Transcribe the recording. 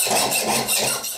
し